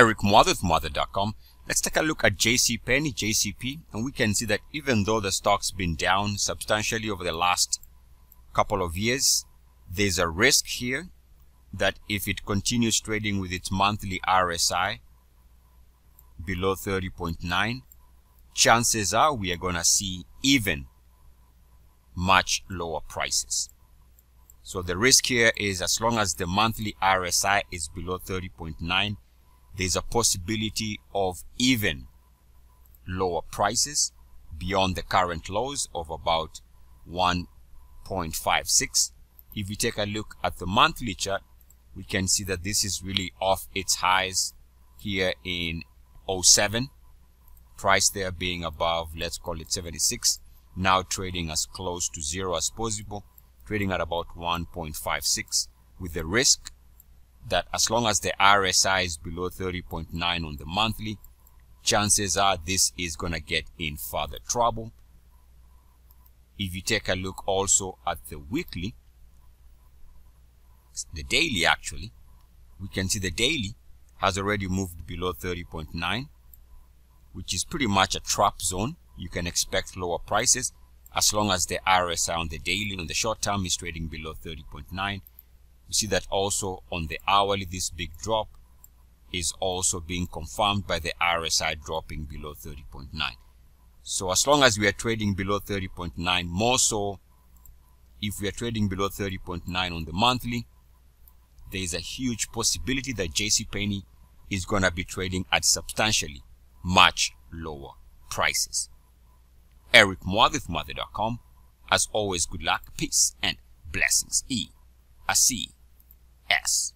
Eric Muathe Let's take a look at JC Penney, JCP, and we can see that even though the stock's been down substantially over the last couple of years, there's a risk here that if it continues trading with its monthly RSI below 30.9, chances are we are going to see even much lower prices. So the risk here is as long as the monthly RSI is below 30.9, there's a possibility of even lower prices beyond the current lows of about 1.56. If we take a look at the monthly chart, we can see that this is really off its highs here in 07 price there being above let's call it 76 now trading as close to zero as possible trading at about 1.56 with the risk that as long as the RSI is below 30.9 on the monthly chances are this is going to get in further trouble if you take a look also at the weekly the daily actually, we can see the daily has already moved below 30.9, which is pretty much a trap zone. You can expect lower prices as long as the RSI on the daily on the short term is trading below 30.9. You see that also on the hourly, this big drop is also being confirmed by the RSI dropping below 30.9. So as long as we are trading below 30.9, more so if we are trading below 30.9 on the monthly, there is a huge possibility that JC Penney is going to be trading at substantially much lower prices. Eric Muathe Muathe.com. As always, good luck, peace, and blessings. E. A C. S.